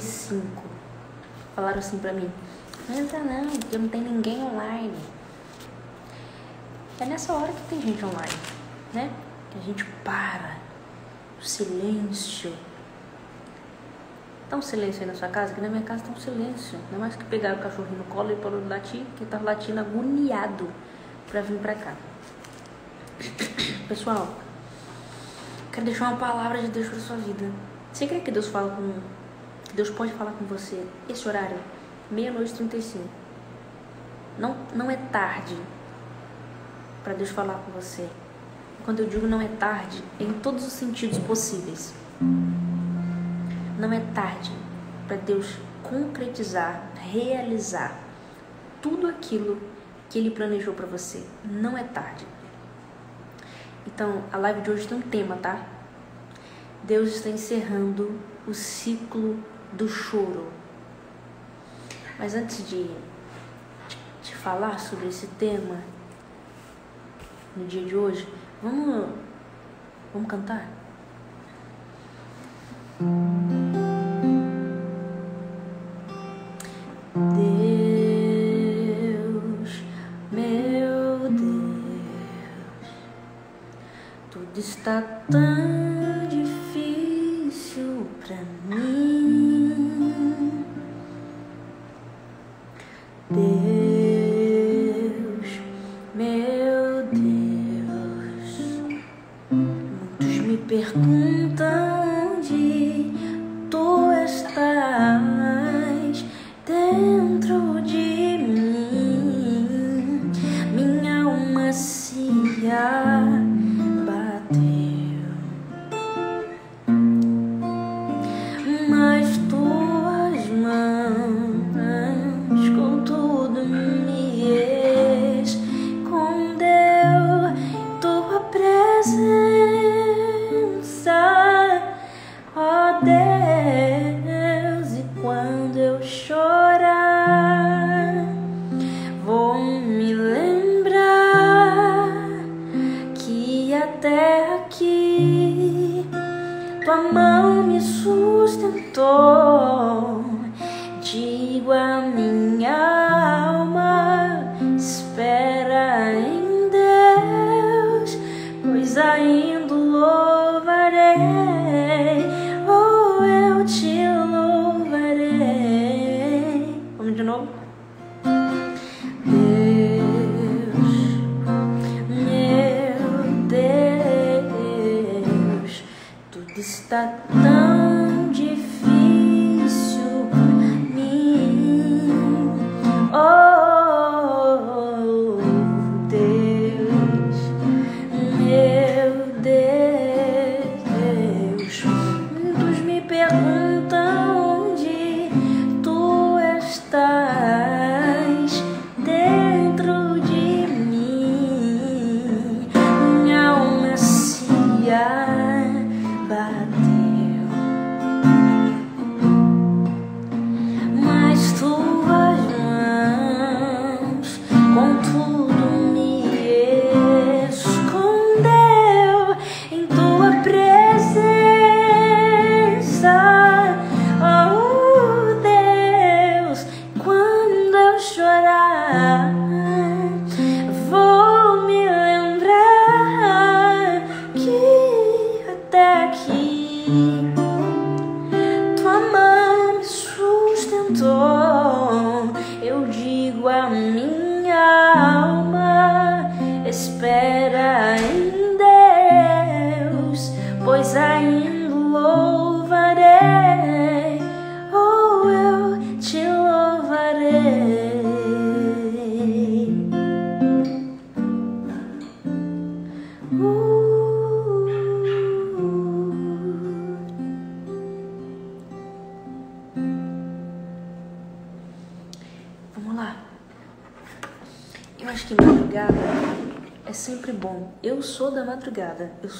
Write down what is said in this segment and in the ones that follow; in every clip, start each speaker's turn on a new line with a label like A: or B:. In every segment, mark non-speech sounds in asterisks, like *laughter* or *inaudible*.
A: 35. Falaram assim pra mim: Não entra não, porque não tem ninguém online. É nessa hora que tem gente online, né? Que a gente para, o silêncio. Tá um silêncio aí na sua casa? Que na minha casa tá um silêncio. Não é mais que pegar o cachorrinho no colo e pôr o latir, que tá latindo agoniado pra vir pra cá. Pessoal, quero deixar uma palavra de Deus para sua vida. Você crê que Deus fala com Deus pode falar com você esse horário, meia-noite e 35? Não, não é tarde para Deus falar com você. Quando eu digo não é tarde, é em todos os sentidos possíveis. Não é tarde para Deus concretizar, realizar tudo aquilo que Ele planejou para você. Não é tarde. Então, a live de hoje tem um tema, tá? Deus está encerrando o ciclo do choro. Mas antes de te falar sobre esse tema no dia de hoje, vamos vamos cantar? Deus, meu Deus, tudo está tão Deus,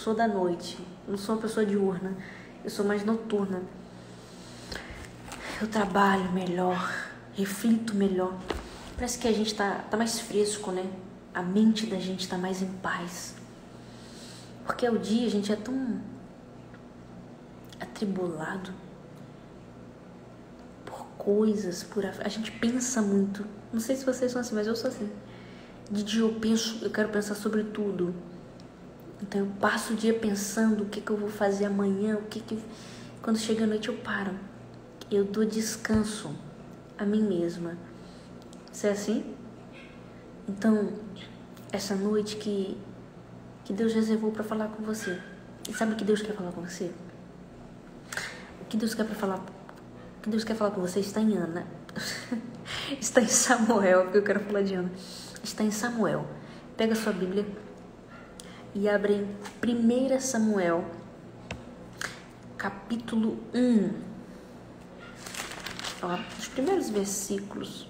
A: sou da noite. Eu não sou uma pessoa diurna, eu sou mais noturna. Eu trabalho melhor, reflito melhor. Parece que a gente tá, tá mais fresco, né? A mente da gente tá mais em paz. Porque o dia a gente é tão atribulado. coisas por a gente pensa muito. Não sei se vocês são assim, mas eu sou assim. De dia eu penso, eu quero pensar sobre tudo. Então eu passo o dia pensando o que, que eu vou fazer amanhã, o que que quando chega a noite eu paro. Eu dou descanso a mim mesma. Você é assim? Então, essa noite que que Deus reservou para falar com você. E sabe o que Deus quer falar com você? O que Deus quer para falar? O que Deus quer falar com você está em Ana. *laughs* está em Samuel, porque eu quero falar de Ana. Está em Samuel. Pega sua Bíblia e abre em 1 Samuel, capítulo 1. Ó, os primeiros versículos.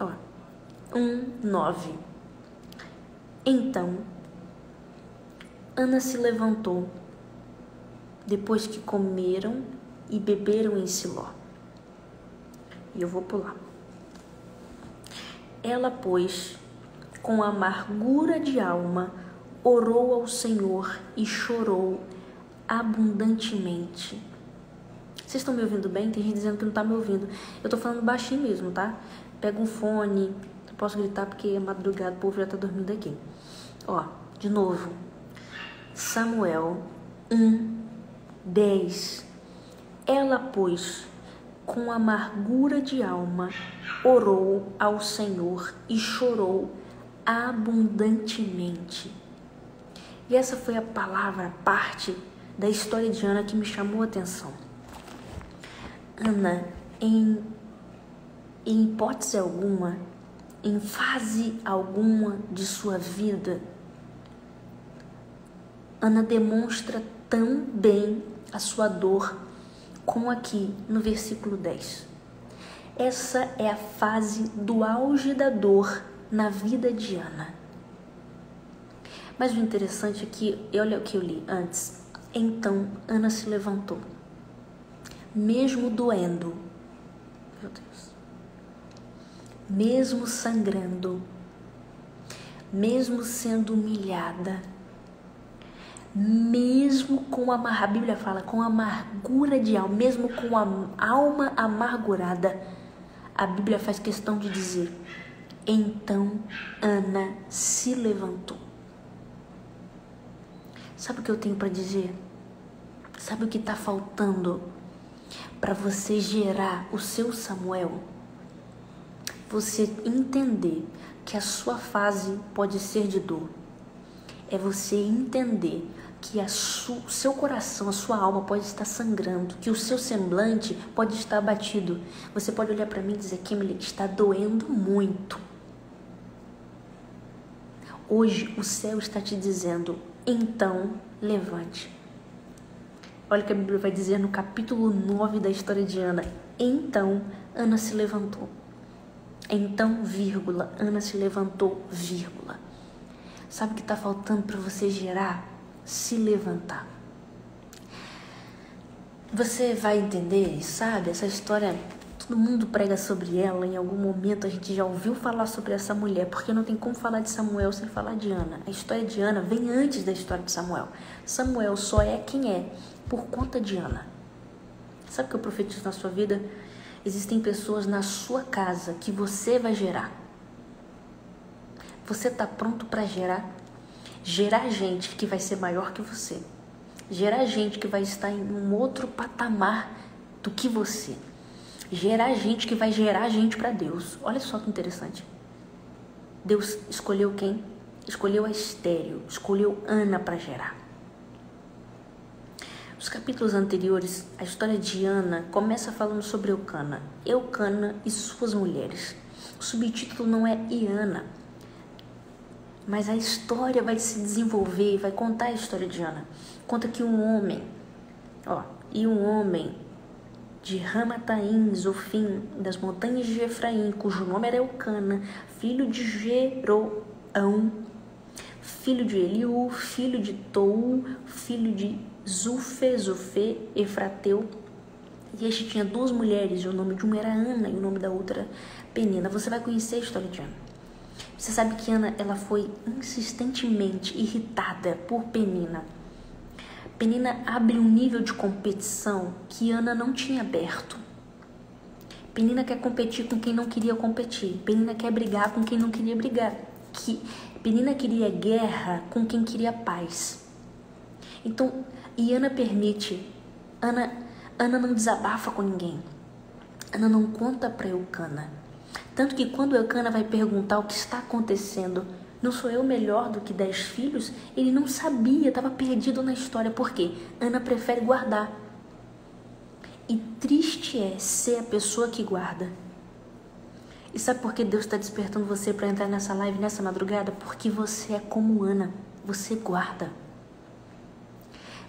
A: Ó, 1, 9. Então, Ana se levantou, depois que comeram e beberam em Siló. E eu vou pular. Ela, pois, com amargura de alma, orou ao Senhor e chorou abundantemente. Vocês estão me ouvindo bem? Tem gente dizendo que não está me ouvindo. Eu estou falando baixinho mesmo, tá? Pega um fone. Posso gritar porque é madrugada, o povo já está dormindo aqui. Ó, de novo. Samuel 1, 10. Ela, pois, com amargura de alma, orou ao Senhor e chorou abundantemente. E essa foi a palavra, parte da história de Ana que me chamou a atenção. Ana, em, em hipótese alguma, em fase alguma de sua vida, Ana demonstra tão bem a sua dor como aqui no versículo 10. Essa é a fase do auge da dor na vida de Ana. Mas o interessante é que, olha o que eu li antes. Então Ana se levantou, mesmo doendo, meu Deus, mesmo sangrando, mesmo sendo humilhada, mesmo com a, a Bíblia fala com amargura de alma, mesmo com a alma amargurada, a Bíblia faz questão de dizer então Ana se levantou. Sabe o que eu tenho para dizer? Sabe o que está faltando para você gerar o seu Samuel? Você entender que a sua fase pode ser de dor. É você entender que o seu coração, a sua alma pode estar sangrando, que o seu semblante pode estar abatido. Você pode olhar para mim e dizer, Kimberly, está doendo muito. Hoje o céu está te dizendo: então levante. Olha o que a Bíblia vai dizer no capítulo 9 da história de Ana. Então Ana se levantou. Então, vírgula, Ana se levantou, vírgula. Sabe o que está faltando para você gerar? Se levantar. Você vai entender, sabe? Essa história Todo mundo prega sobre ela, em algum momento a gente já ouviu falar sobre essa mulher, porque não tem como falar de Samuel sem falar de Ana. A história de Ana vem antes da história de Samuel. Samuel só é quem é por conta de Ana. Sabe o que eu profetizo na sua vida? Existem pessoas na sua casa que você vai gerar. Você está pronto para gerar? Gerar gente que vai ser maior que você. Gerar gente que vai estar em um outro patamar do que você gerar gente que vai gerar gente para Deus. Olha só que interessante. Deus escolheu quem? Escolheu a estéreo, escolheu Ana para gerar. Os capítulos anteriores, a história de Ana começa falando sobre Eucana, Eucana e suas mulheres. O subtítulo não é Iana, mas a história vai se desenvolver, vai contar a história de Ana. Conta que um homem, ó, e um homem de Ramataim, Zofim, das montanhas de Efraim, cujo nome era Eucana, filho de Jeroão, filho de Eliú, filho de Tou, filho de Zufe, Zufe, Efrateu. E este tinha duas mulheres, e o nome de uma era Ana e o nome da outra Penina. Você vai conhecer a história de Ana. Você sabe que Ana ela foi insistentemente irritada por Penina Penina abre um nível de competição que Ana não tinha aberto. Penina quer competir com quem não queria competir. Penina quer brigar com quem não queria brigar. Que Penina queria guerra com quem queria paz. Então, e Ana permite. Ana, Ana não desabafa com ninguém. Ana não conta para Eucana. Tanto que quando Eucana vai perguntar o que está acontecendo, não sou eu melhor do que dez filhos? Ele não sabia, estava perdido na história. Por quê? Ana prefere guardar. E triste é ser a pessoa que guarda. E sabe por que Deus está despertando você para entrar nessa live nessa madrugada? Porque você é como Ana, você guarda.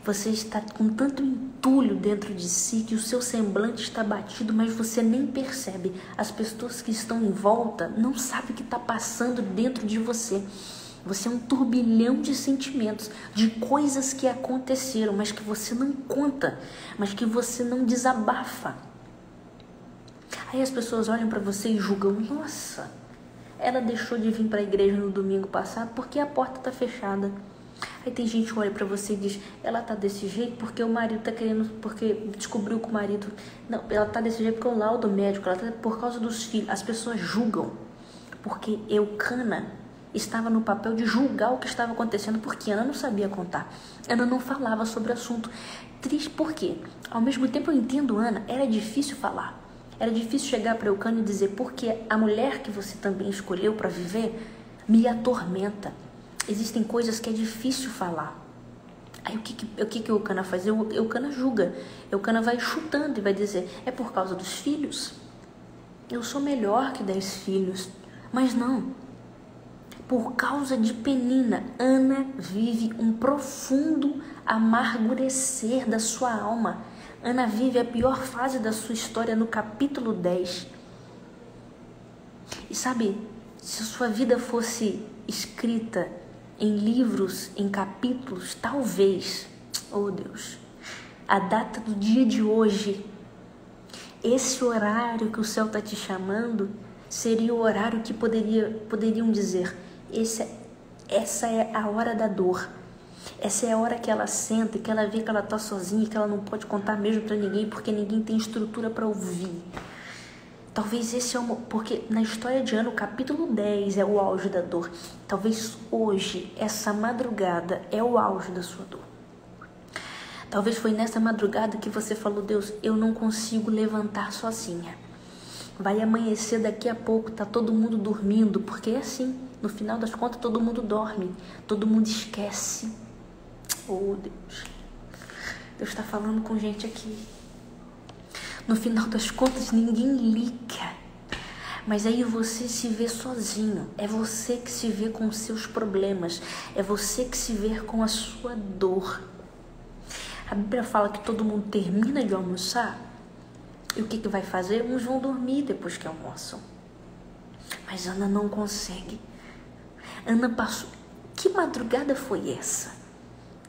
A: Você está com tanto entulho dentro de si que o seu semblante está batido, mas você nem percebe. As pessoas que estão em volta não sabem o que está passando dentro de você. Você é um turbilhão de sentimentos, de coisas que aconteceram, mas que você não conta, mas que você não desabafa. Aí as pessoas olham para você e julgam: nossa, ela deixou de vir para a igreja no domingo passado porque a porta está fechada. Aí tem gente que olha para você e diz: ela tá desse jeito porque o marido tá querendo, porque descobriu que o marido. Não, ela tá desse jeito porque o laudo médico, ela tá por causa dos filhos. As pessoas julgam. Porque Eucana estava no papel de julgar o que estava acontecendo, porque Ana não sabia contar. Ana não falava sobre o assunto. Triste por quê? Ao mesmo tempo eu entendo Ana, era difícil falar. Era difícil chegar para Eucana e dizer, porque a mulher que você também escolheu para viver me atormenta existem coisas que é difícil falar. Aí o que, que, o que, que o Cana faz? O, o Cana julga. O Cana vai chutando e vai dizer: é por causa dos filhos? Eu sou melhor que dez filhos. Mas não. Por causa de Penina, Ana vive um profundo amargurecer da sua alma. Ana vive a pior fase da sua história no capítulo 10. E sabe, se a sua vida fosse escrita em livros, em capítulos, talvez, oh Deus, a data do dia de hoje, esse horário que o céu está te chamando, seria o horário que poderia, poderiam dizer: esse, é, essa é a hora da dor. Essa é a hora que ela senta, que ela vê que ela está sozinha, que ela não pode contar mesmo para ninguém, porque ninguém tem estrutura para ouvir. Talvez esse é o. Porque na história de ano, capítulo 10 é o auge da dor. Talvez hoje, essa madrugada, é o auge da sua dor. Talvez foi nessa madrugada que você falou: Deus, eu não consigo levantar sozinha. Vai amanhecer daqui a pouco, tá todo mundo dormindo, porque é assim. No final das contas, todo mundo dorme, todo mundo esquece. Oh, Deus. Deus está falando com gente aqui. No final das contas, ninguém liga. Mas aí você se vê sozinho. É você que se vê com os seus problemas. É você que se vê com a sua dor. A Bíblia fala que todo mundo termina de almoçar. E o que, que vai fazer? Uns vão dormir depois que almoçam. Mas Ana não consegue. Ana passou. Que madrugada foi essa?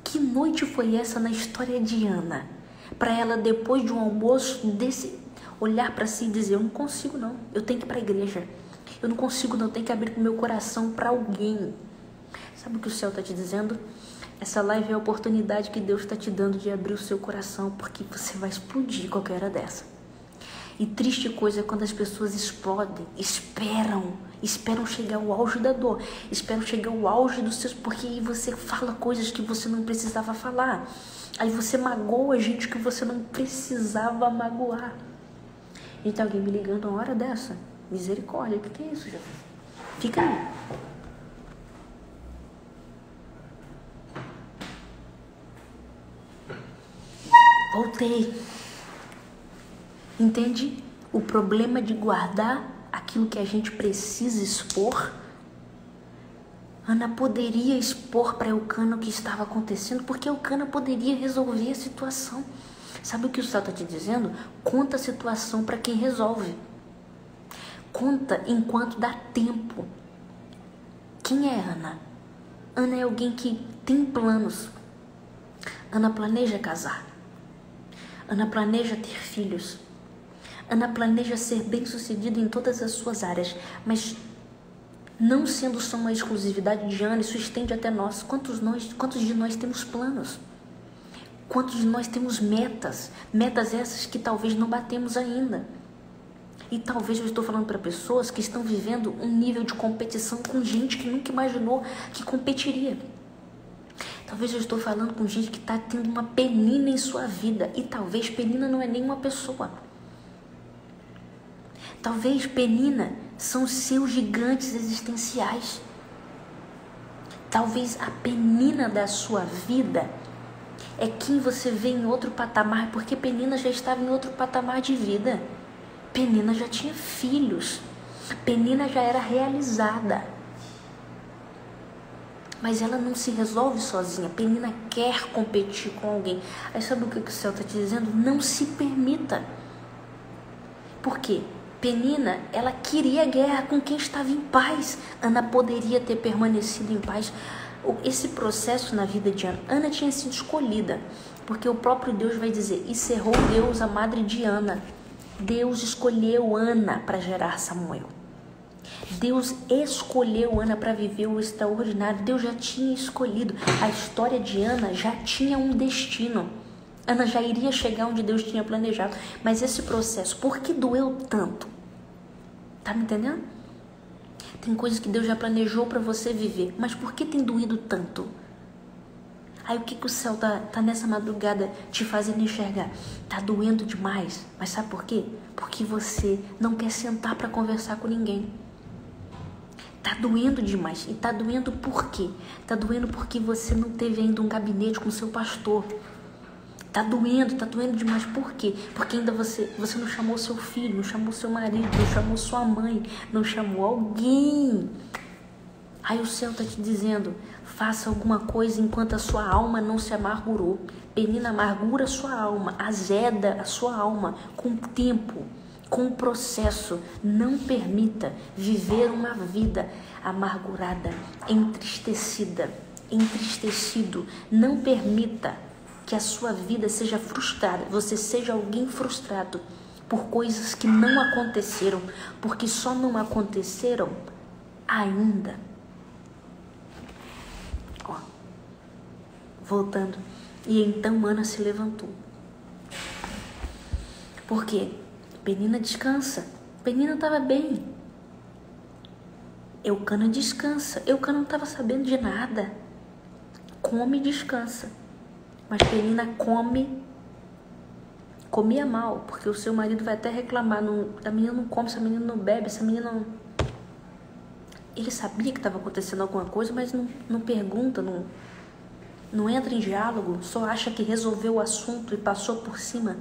A: Que noite foi essa na história de Ana? Para ela depois de um almoço desse olhar para si e dizer eu não consigo não, eu tenho que ir para a igreja. Eu não consigo não, eu tenho que abrir o meu coração para alguém. Sabe o que o céu está te dizendo? Essa live é a oportunidade que Deus está te dando de abrir o seu coração, porque você vai explodir qualquer hora dessa. E triste coisa é quando as pessoas explodem, esperam, esperam chegar ao auge da dor, esperam chegar ao auge dos seus, porque aí você fala coisas que você não precisava falar. Aí você magoa gente que você não precisava magoar. E tá alguém me ligando uma hora dessa? Misericórdia, o que, que é isso, Jesus? Fica aí. Voltei. Entende? O problema de guardar aquilo que a gente precisa expor Ana poderia expor para Eucana o que estava acontecendo, porque Eucana poderia resolver a situação. Sabe o que o céu está te dizendo? Conta a situação para quem resolve. Conta enquanto dá tempo. Quem é Ana? Ana é alguém que tem planos. Ana planeja casar. Ana planeja ter filhos. Ana planeja ser bem-sucedida em todas as suas áreas, mas não sendo só uma exclusividade de Ana, isso estende até nós. Quantos, nós. quantos de nós temos planos? Quantos de nós temos metas? Metas essas que talvez não batemos ainda. E talvez eu estou falando para pessoas que estão vivendo um nível de competição com gente que nunca imaginou que competiria. Talvez eu estou falando com gente que está tendo uma penina em sua vida. E talvez penina não é nenhuma pessoa. Talvez penina são seus gigantes existenciais. Talvez a penina da sua vida é quem você vê em outro patamar, porque Penina já estava em outro patamar de vida. Penina já tinha filhos. Penina já era realizada. Mas ela não se resolve sozinha. Penina quer competir com alguém. Aí sabe o que o céu está te dizendo? Não se permita. Por quê? Penina, ela queria guerra com quem estava em paz. Ana poderia ter permanecido em paz esse processo na vida de Ana, Ana tinha sido escolhida, porque o próprio Deus vai dizer: e cerrou Deus a madre de Ana. Deus escolheu Ana para gerar Samuel. Deus escolheu Ana para viver o extraordinário. Deus já tinha escolhido. A história de Ana já tinha um destino. Ana já iria chegar onde Deus tinha planejado. Mas esse processo, por que doeu tanto? Tá me entendendo? Tem coisas que Deus já planejou para você viver, mas por que tem doído tanto? Aí o que, que o céu tá, tá nessa madrugada te fazendo enxergar? Tá doendo demais. Mas sabe por quê? Porque você não quer sentar para conversar com ninguém. Tá doendo demais. E tá doendo por quê? Tá doendo porque você não teve ainda um gabinete com seu pastor. Tá doendo, tá doendo demais. Por quê? Porque ainda você, você não chamou seu filho, não chamou seu marido, não chamou sua mãe, não chamou alguém. Aí o céu tá te dizendo: faça alguma coisa enquanto a sua alma não se amargurou. Penina amargura a sua alma, azeda a sua alma com o tempo, com o processo. Não permita viver uma vida amargurada, entristecida, entristecido. Não permita que a sua vida seja frustrada, você seja alguém frustrado por coisas que não aconteceram, porque só não aconteceram ainda. Ó, voltando. E então Ana se levantou. Porque Penina descansa. Penina estava bem. Eucana descansa. Eucana não estava sabendo de nada. Come e descansa. Mas Penina come, comia mal, porque o seu marido vai até reclamar. Não, a menina não come, essa menina não bebe, essa menina não. Ele sabia que estava acontecendo alguma coisa, mas não, não pergunta, não, não entra em diálogo, só acha que resolveu o assunto e passou por cima.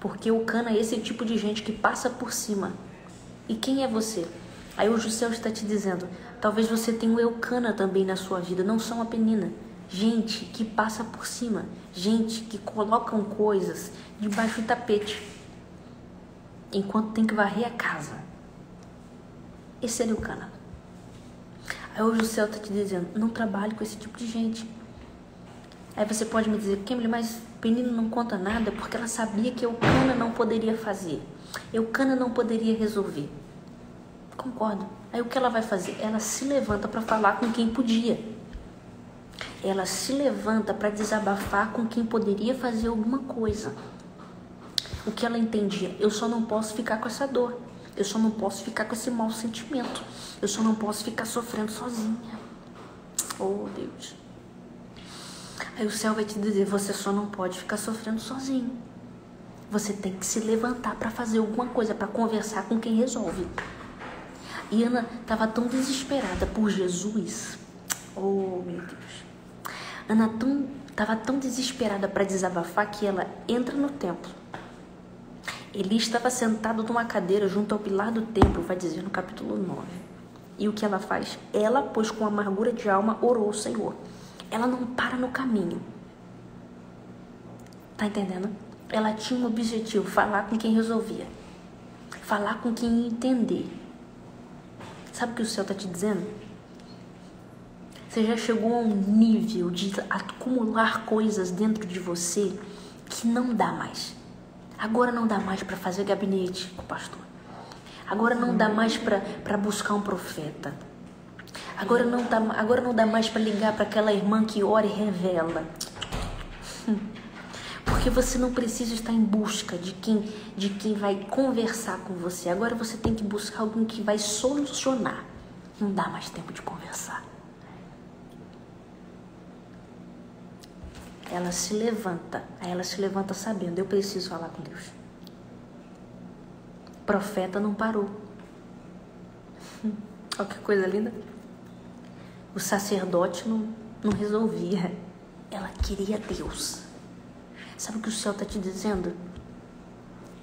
A: Porque o cana é esse tipo de gente que passa por cima. E quem é você? Aí o José está te dizendo: talvez você tenha o Eucana também na sua vida, não só uma penina gente que passa por cima, gente que colocam coisas debaixo do tapete, enquanto tem que varrer a casa. Esse seria o cana. Aí hoje o céu está te dizendo, não trabalhe com esse tipo de gente. Aí você pode me dizer, Kimberly, mas Penino não conta nada porque ela sabia que Eucana não poderia fazer. Eucana não poderia resolver. Concordo. Aí o que ela vai fazer? Ela se levanta para falar com quem podia ela se levanta para desabafar com quem poderia fazer alguma coisa. O que ela entendia? Eu só não posso ficar com essa dor. Eu só não posso ficar com esse mau sentimento. Eu só não posso ficar sofrendo sozinha. Oh, Deus. Aí o céu vai te dizer: você só não pode ficar sofrendo sozinho. Você tem que se levantar para fazer alguma coisa, para conversar com quem resolve. E Ana estava tão desesperada por Jesus. Oh, meu Deus. Ana estava tão desesperada para desabafar que ela entra no templo. Eli estava sentado numa cadeira junto ao pilar do templo, vai dizer no capítulo 9. E o que ela faz? Ela, pois com amargura de alma, orou ao Senhor. Ela não para no caminho. Tá entendendo? Ela tinha um objetivo, falar com quem resolvia. Falar com quem entender. Sabe o que o céu está te dizendo? Você já chegou a um nível de acumular coisas dentro de você que não dá mais. Agora não dá mais para fazer gabinete com o pastor. Agora não dá mais para buscar um profeta. Agora não dá, agora não dá mais para ligar para aquela irmã que ora e revela. *laughs* Porque você não precisa estar em busca de quem, de quem vai conversar com você. Agora você tem que buscar alguém que vai solucionar. Não dá mais tempo de conversar. Ela se levanta, aí ela se levanta sabendo, eu preciso falar com Deus. O profeta não parou. *laughs* Olha que coisa linda. O sacerdote não, não resolvia. Ela queria Deus. Sabe o que o céu está te dizendo?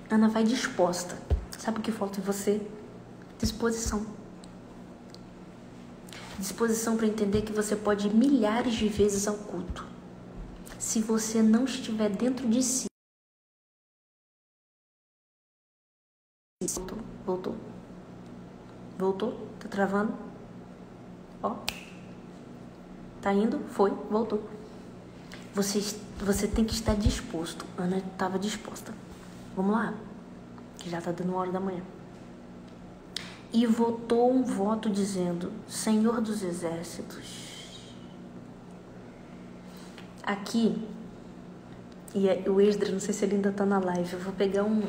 A: Ana vai disposta. Sabe o que falta em você? Disposição. Disposição para entender que você pode ir milhares de vezes ao culto. Se você não estiver dentro de si. Voltou, voltou. Voltou? Tá travando? Ó. Tá indo? Foi, voltou. Você, você tem que estar disposto. Ana estava disposta. Vamos lá. Que já tá dando hora da manhã. E votou um voto dizendo: Senhor dos exércitos. Aqui, e é, o Esdras, não sei se ele ainda tá na live, eu vou pegar um,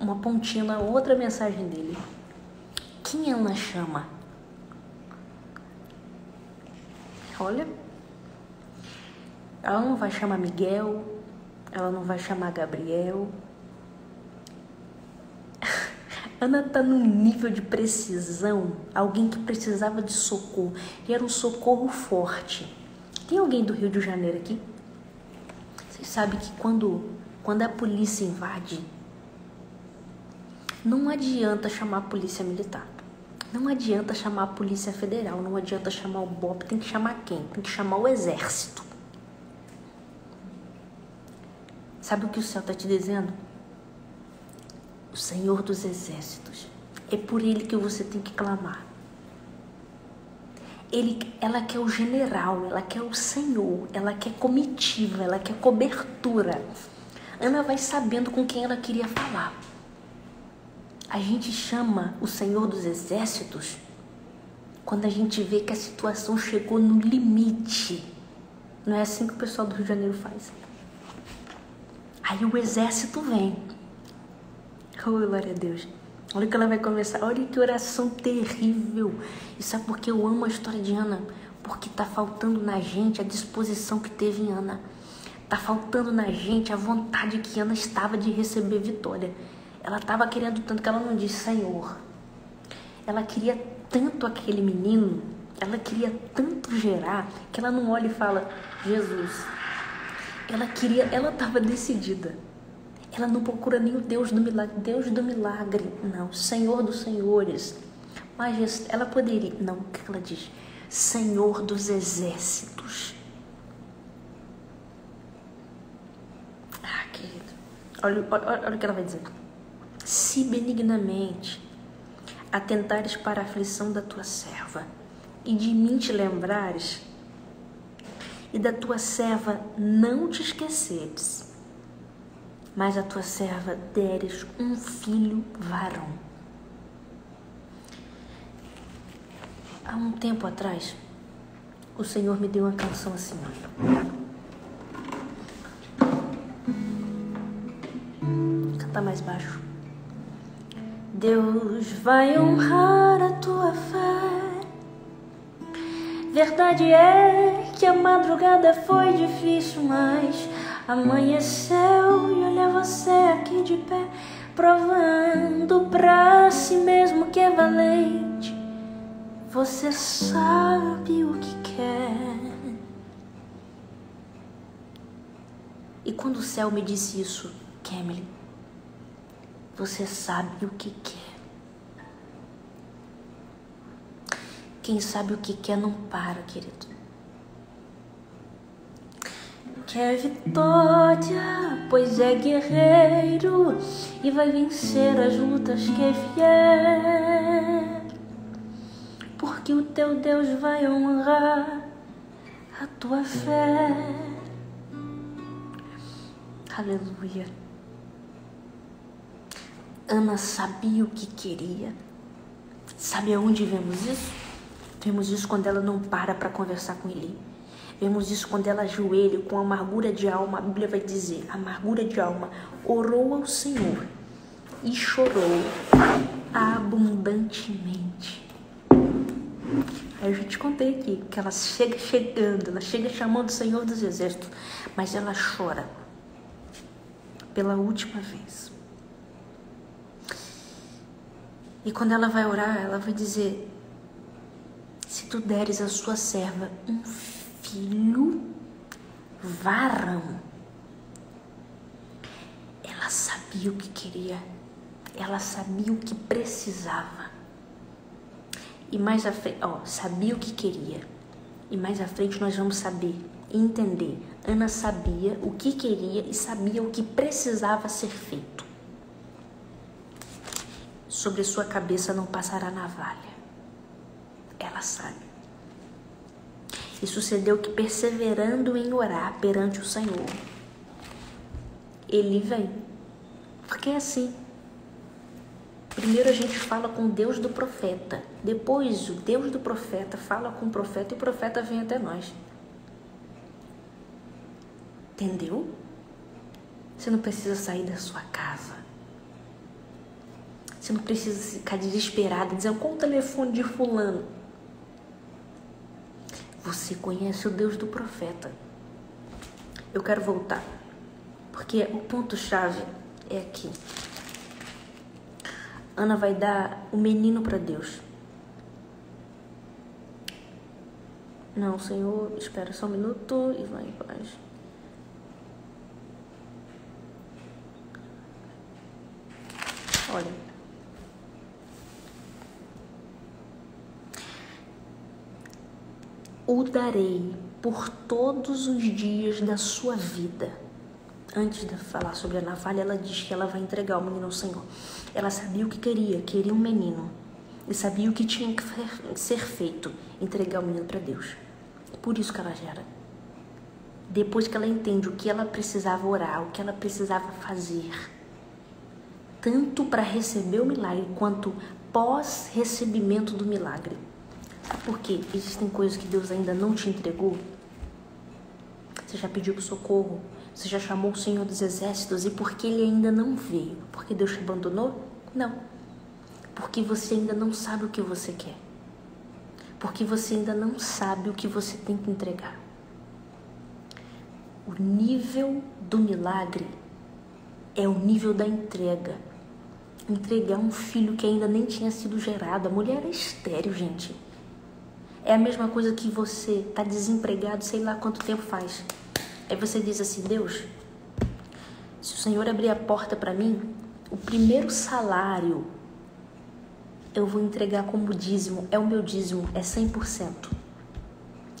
A: uma pontinha na outra mensagem dele. Quem Ana chama? Olha, ela não vai chamar Miguel, ela não vai chamar Gabriel. *laughs* Ana tá num nível de precisão, alguém que precisava de socorro, e era um socorro forte. Tem alguém do Rio de Janeiro aqui? Sabem que quando, quando a polícia invade, não adianta chamar a polícia militar. Não adianta chamar a Polícia Federal, não adianta chamar o BOP, tem que chamar quem? Tem que chamar o Exército. Sabe o que o céu está te dizendo? O Senhor dos Exércitos. É por Ele que você tem que clamar. Ele, ela quer o general, ela quer o Senhor, ela quer comitiva, ela quer cobertura. Ana vai sabendo com quem ela queria falar. A gente chama o Senhor dos Exércitos quando a gente vê que a situação chegou no limite. Não é assim que o pessoal do Rio de Janeiro faz. Aí o exército vem. Oh, glória a Deus. Olha o que ela vai começar. Olha que oração terrível. E sabe por que eu amo a história de Ana? Porque tá faltando na gente a disposição que teve em Ana. Tá faltando na gente a vontade que Ana estava de receber vitória. Ela estava querendo tanto que ela não disse Senhor. Ela queria tanto aquele menino, ela queria tanto gerar, que ela não olha e fala Jesus. Ela queria, ela estava decidida. Ela não procura nem o Deus do milagre, Deus do milagre, não, Senhor dos senhores. Mas ela poderia, não, o que ela diz? Senhor dos exércitos. Ah, querido. Olha, olha, olha o que ela vai dizer se benignamente atentares para a aflição da tua serva, e de mim te lembrares, e da tua serva não te esqueceres, mas a tua serva deres um filho varão. Há um tempo atrás, o Senhor me deu uma canção assim. Canta mais baixo. Deus vai honrar a tua fé. Verdade é que a madrugada foi difícil, mas amanheceu e olha você aqui de pé, provando pra si mesmo que é valente. Você sabe o que quer. E quando o céu me disse isso, Camille, você sabe o que quer. Quem sabe o que quer não para, querido. Quer vitória, pois é guerreiro e vai vencer as lutas que vier. Porque o teu Deus vai honrar a tua fé. Aleluia. Ana sabia o que queria. Sabe aonde vemos isso? Vemos isso quando ela não para para conversar com ele. Vemos isso quando ela ajoelha com amargura de alma. A Bíblia vai dizer: amargura de alma, orou ao Senhor e chorou abundantemente. Aí eu já te contei aqui que ela chega chegando, ela chega chamando o Senhor dos Exércitos, mas ela chora pela última vez. E quando ela vai orar, ela vai dizer: Se tu deres a sua serva um filho varão, ela sabia o que queria, ela sabia o que precisava. E mais à frente, ó, sabia o que queria. E mais à frente nós vamos saber e entender. Ana sabia o que queria e sabia o que precisava ser feito. Sobre sua cabeça não passará navalha. Ela sabe. E sucedeu que, perseverando em orar perante o Senhor, ele vem. Porque é assim. Primeiro a gente fala com Deus do profeta. Depois o Deus do profeta fala com o profeta e o profeta vem até nós. Entendeu? Você não precisa sair da sua casa. Você não precisa ficar desesperado dizendo qual o telefone de fulano. Você conhece o Deus do profeta. Eu quero voltar. Porque o ponto-chave é aqui. Ana vai dar o menino para Deus. Não, Senhor, espera só um minuto e vai em paz. Olha. O darei por todos os dias da sua vida. Antes de falar sobre a navalha, ela diz que ela vai entregar o menino ao Senhor. Ela sabia o que queria, queria um menino. E sabia o que tinha que ser feito, entregar o menino para Deus. Por isso que ela gera. Depois que ela entende o que ela precisava orar, o que ela precisava fazer, tanto para receber o milagre quanto pós recebimento do milagre. Sabe por quê? Existem coisas que Deus ainda não te entregou. Você já pediu socorro, você já chamou o Senhor dos Exércitos e porque ele ainda não veio? Porque Deus te abandonou? Não. Porque você ainda não sabe o que você quer. Porque você ainda não sabe o que você tem que entregar. O nível do milagre é o nível da entrega entregar um filho que ainda nem tinha sido gerado. A mulher é estéreo, gente. É a mesma coisa que você tá desempregado, sei lá quanto tempo faz. Aí você diz assim: Deus, se o Senhor abrir a porta para mim, o primeiro salário eu vou entregar como dízimo, é o meu dízimo, é 100%.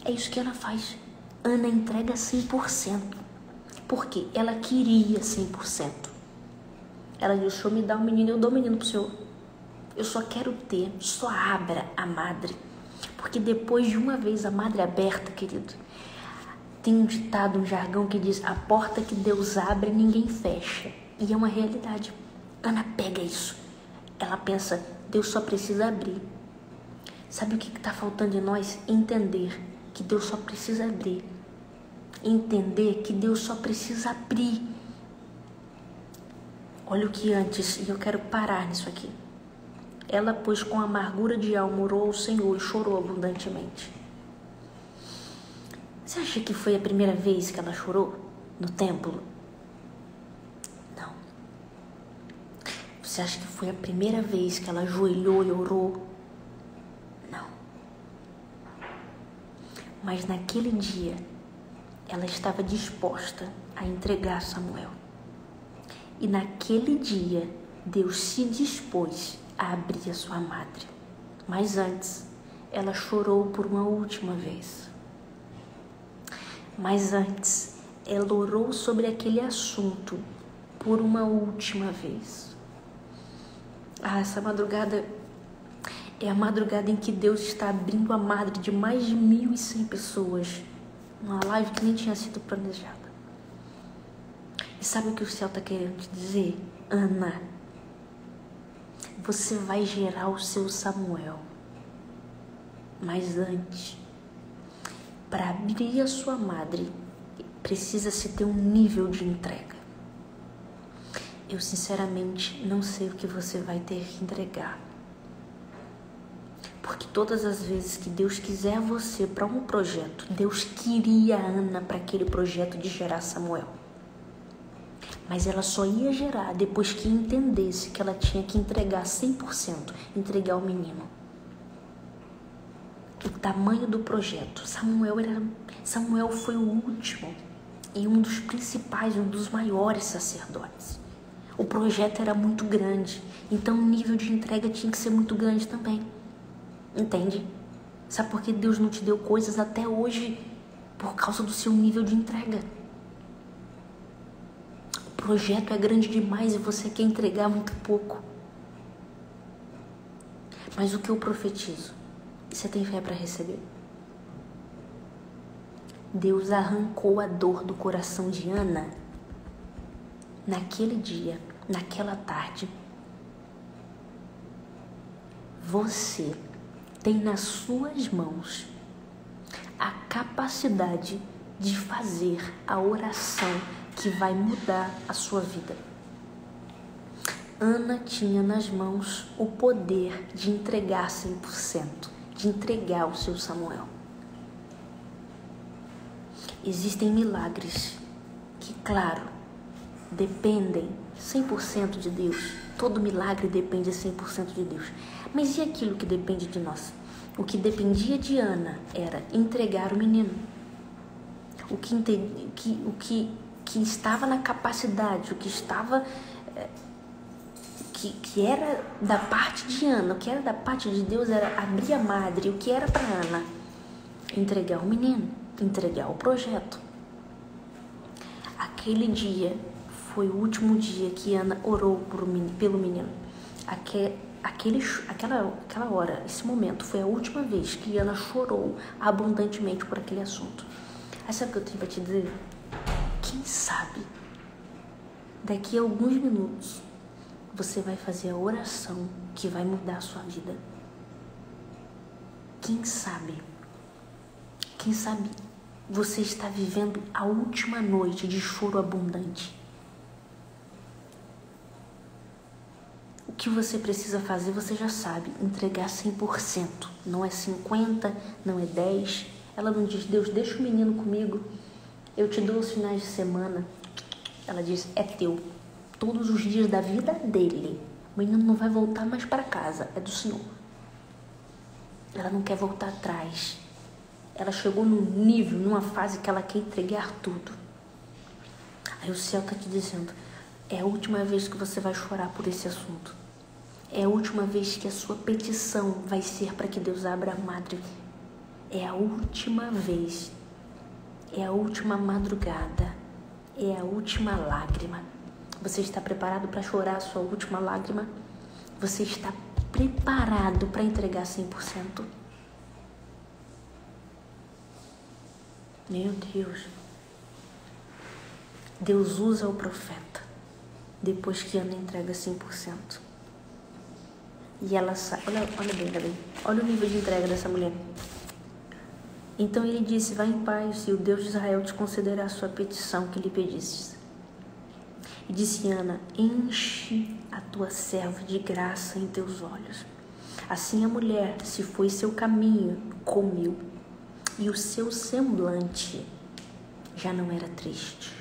A: É isso que Ana faz. Ana entrega 100%. Por quê? Ela queria 100%. Ela disse: Senhor me dá um menino, eu dou o um menino pro Senhor. Eu só quero ter, só abra a madre. Porque depois de uma vez a madre aberta, querido, tem um ditado, um jargão que diz: a porta que Deus abre, ninguém fecha. E é uma realidade. Ana pega isso. Ela pensa: Deus só precisa abrir. Sabe o que está faltando em nós? Entender que Deus só precisa abrir. Entender que Deus só precisa abrir. Olha o que antes, e eu quero parar nisso aqui. Ela, pois, com amargura de alma, orou ao Senhor e chorou abundantemente. Você acha que foi a primeira vez que ela chorou no templo? Não. Você acha que foi a primeira vez que ela ajoelhou e orou? Não. Mas naquele dia, ela estava disposta a entregar Samuel. E naquele dia, Deus se dispôs a abrir a sua madre. Mas antes, ela chorou por uma última vez. Mas antes, ela orou sobre aquele assunto por uma última vez. Ah, essa madrugada é a madrugada em que Deus está abrindo a madre de mais de mil e cem pessoas. Uma live que nem tinha sido planejada. E sabe o que o céu está querendo te dizer? Ana, você vai gerar o seu Samuel. Mas antes, para abrir a sua madre, precisa se ter um nível de entrega. Eu sinceramente não sei o que você vai ter que entregar. Porque todas as vezes que Deus quiser você para um projeto, Deus queria Ana para aquele projeto de gerar Samuel. Mas ela só ia gerar depois que entendesse que ela tinha que entregar 100%, entregar o menino. O tamanho do projeto. Samuel era Samuel foi o último e um dos principais, um dos maiores sacerdotes. O projeto era muito grande, então o nível de entrega tinha que ser muito grande também. Entende? Sabe por que Deus não te deu coisas até hoje? Por causa do seu nível de entrega projeto é grande demais e você quer entregar muito pouco. Mas o que eu profetizo? Você tem fé para receber? Deus arrancou a dor do coração de Ana naquele dia, naquela tarde. Você tem nas suas mãos a capacidade de fazer a oração que vai mudar a sua vida. Ana tinha nas mãos o poder de entregar 100%, de entregar o seu Samuel. Existem milagres que, claro, dependem 100% de Deus. Todo milagre depende 100% de Deus. Mas e aquilo que depende de nós? O que dependia de Ana era entregar o menino. O que, o que, o que que estava na capacidade, o que estava eh, que, que era da parte de Ana, o que era da parte de Deus era abrir a madre, o que era para Ana entregar o menino, entregar o projeto. Aquele dia foi o último dia que Ana orou pelo menino. Aquele, aquela, aquela hora, esse momento, foi a última vez que Ana chorou abundantemente por aquele assunto. Aí sabe o que eu tenho para te dizer? Quem sabe daqui a alguns minutos você vai fazer a oração que vai mudar a sua vida. Quem sabe? Quem sabe você está vivendo a última noite de choro abundante. O que você precisa fazer, você já sabe, entregar 100%. Não é 50, não é 10. Ela não diz: "Deus, deixa o menino comigo". Eu te dou os finais de semana. Ela diz: é teu. Todos os dias da vida dele. O menino não vai voltar mais para casa. É do Senhor. Ela não quer voltar atrás. Ela chegou num nível, numa fase que ela quer entregar tudo. Aí o céu está te dizendo: é a última vez que você vai chorar por esse assunto. É a última vez que a sua petição vai ser para que Deus abra a madre. É a última vez é a última madrugada, é a última lágrima. Você está preparado para chorar a sua última lágrima? Você está preparado para entregar 100%? Meu Deus. Deus usa o profeta depois que Ana entrega 100%. E ela sai. Olha, olha bem, olha bem. Olha o nível de entrega dessa mulher. Então ele disse: Vá em paz, e o Deus de Israel te concederá a sua petição que lhe pedistes. E disse Ana: Enche a tua serva de graça em teus olhos. Assim a mulher se foi seu caminho, comeu, e o seu semblante já não era triste.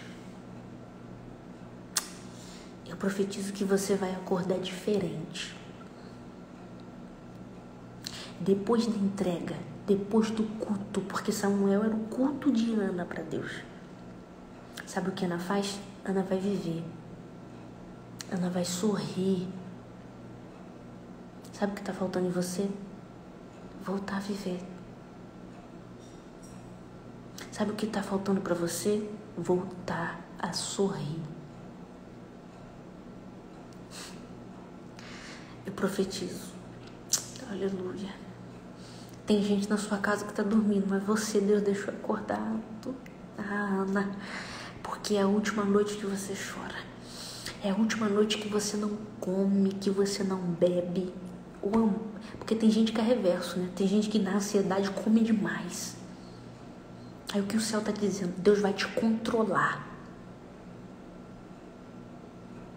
A: Eu profetizo que você vai acordar diferente. Depois da entrega, depois do culto, porque Samuel era o culto de Ana para Deus. Sabe o que Ana faz? Ana vai viver. Ana vai sorrir. Sabe o que está faltando em você? Voltar a viver. Sabe o que está faltando para você? Voltar a sorrir. Eu profetizo. Aleluia. Tem gente na sua casa que está dormindo, mas você, Deus, deixou acordado. Ah, Ana, porque é a última noite que você chora. É a última noite que você não come, que você não bebe. Ou, porque tem gente que é reverso, né? Tem gente que na ansiedade come demais. Aí o que o céu está dizendo? Deus vai te controlar.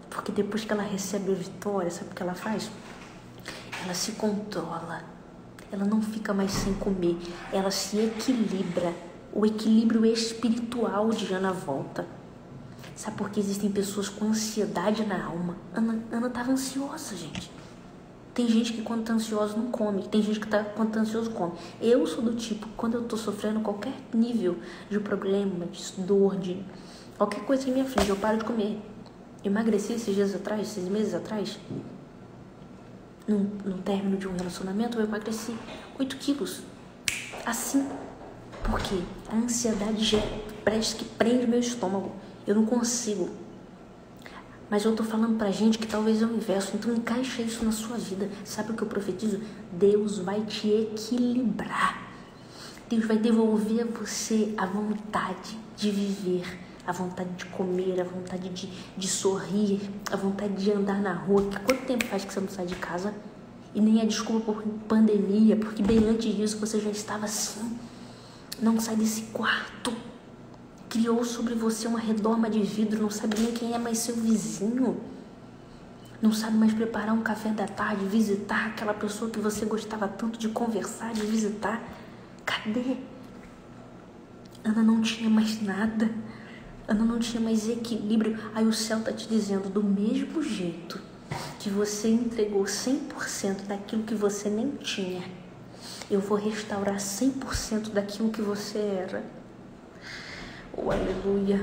A: Porque depois que ela recebe a vitória, sabe o que ela faz? Ela se controla. Ela não fica mais sem comer. Ela se equilibra. O equilíbrio espiritual de Ana volta. Sabe por que existem pessoas com ansiedade na alma? Ana, Ana estava ansiosa, gente. Tem gente que quando tá ansiosa não come, tem gente que tá, quando tá ansioso come. Eu sou do tipo, quando eu tô sofrendo qualquer nível de problema, de dor, de qualquer coisa que me aflige, eu paro de comer. Emagreci esses dias atrás, esses meses atrás, no, no término de um relacionamento, eu emagreci 8 quilos. Assim. Por quê? A ansiedade já parece que prende meu estômago. Eu não consigo. Mas eu tô falando pra gente que talvez é o inverso. Então encaixa isso na sua vida. Sabe o que eu profetizo? Deus vai te equilibrar. Deus vai devolver a você a vontade de viver a vontade de comer, a vontade de, de sorrir, a vontade de andar na rua. Que quanto tempo faz que você não sai de casa? E nem é desculpa por pandemia, porque bem antes disso você já estava assim. Não sai desse quarto. Criou sobre você uma redoma de vidro, não sabe nem quem é mais seu vizinho. Não sabe mais preparar um café da tarde, visitar aquela pessoa que você gostava tanto de conversar, de visitar. Cadê? Ana não tinha mais nada. Ana não tinha mais equilíbrio. Aí o céu tá te dizendo, do mesmo jeito que você entregou 100% daquilo que você nem tinha, eu vou restaurar 100% daquilo que você era. Oh, aleluia.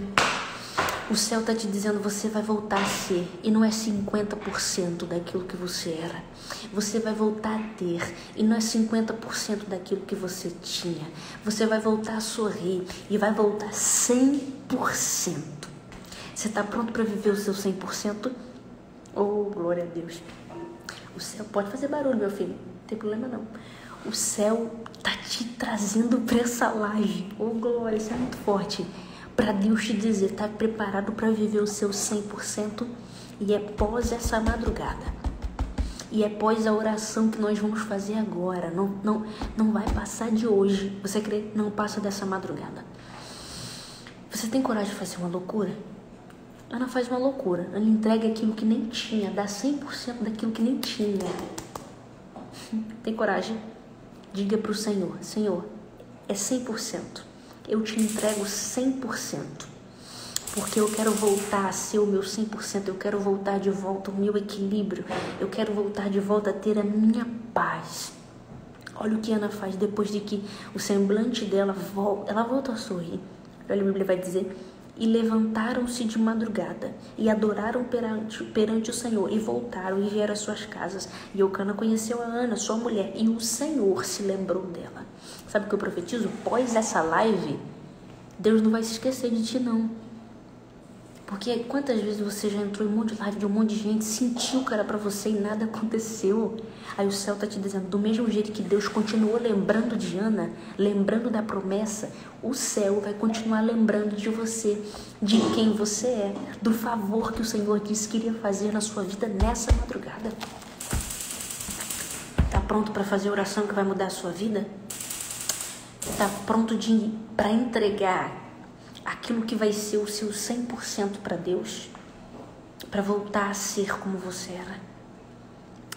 A: O céu está te dizendo você vai voltar a ser e não é 50% daquilo que você era. Você vai voltar a ter e não é 50% daquilo que você tinha. Você vai voltar a sorrir e vai voltar 100%. Você está pronto para viver o seu 100%? Oh, glória a Deus. O céu pode fazer barulho, meu filho. Não tem problema não. O céu tá te trazendo para essa laje. Oh, glória, isso é muito forte para Deus te dizer, tá preparado para viver o seu 100% e é pós essa madrugada. E é pós a oração que nós vamos fazer agora. Não, não, não vai passar de hoje. Você crê? Não passa dessa madrugada. Você tem coragem de fazer uma loucura? Ana faz uma loucura. Ela entrega aquilo que nem tinha, dá 100% daquilo que nem tinha. *laughs* Tem coragem? Diga para o Senhor: Senhor, é 100% eu te entrego 100%. Porque eu quero voltar a ser o meu 100%, eu quero voltar de volta ao meu equilíbrio, eu quero voltar de volta a ter a minha paz. Olha o que Ana faz depois de que o semblante dela volta, ela volta a sorrir. Olha, a Bíblia vai dizer: E levantaram-se de madrugada e adoraram perante, perante o Senhor, e voltaram e vieram às suas casas. E Eucana conheceu a Ana, sua mulher, e o Senhor se lembrou dela. Sabe o que eu profetizo? Pós essa live, Deus não vai se esquecer de ti, não. Porque quantas vezes você já entrou em um monte de live de um monte de gente, sentiu que era para você e nada aconteceu. Aí o céu tá te dizendo, do mesmo jeito que Deus continuou lembrando de Ana, lembrando da promessa, o céu vai continuar lembrando de você, de quem você é, do favor que o Senhor disse que iria fazer na sua vida nessa madrugada. Tá pronto para fazer a oração que vai mudar a sua vida? Está pronto para entregar aquilo que vai ser o seu 100% para Deus, para voltar a ser como você era.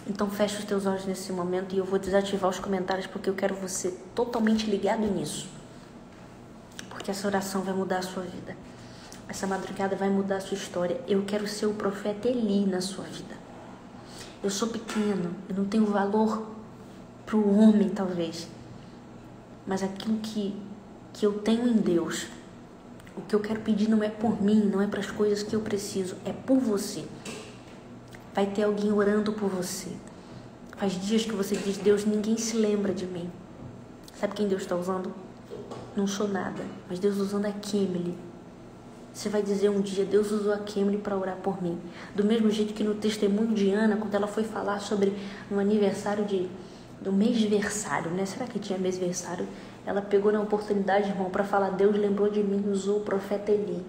A: Então feche os teus olhos nesse momento e eu vou desativar os comentários porque eu quero você totalmente ligado nisso. Porque essa oração vai mudar a sua vida. Essa madrugada vai mudar a sua história. Eu quero ser o profeta Eli na sua vida. Eu sou pequeno, eu não tenho valor para o homem, talvez mas aquilo que, que eu tenho em Deus. O que eu quero pedir não é por mim, não é para as coisas que eu preciso, é por você. Vai ter alguém orando por você. Faz dias que você diz, Deus, ninguém se lembra de mim. Sabe quem Deus está usando? Não sou nada, mas Deus usando a Kimberly. Você vai dizer um dia, Deus usou a Kimberly para orar por mim. Do mesmo jeito que no testemunho de Ana, quando ela foi falar sobre um aniversário de do mêsversário, né? Será que tinha mêsversário? Ela pegou na oportunidade, irmão, para falar: Deus lembrou de mim, usou o profeta Eli.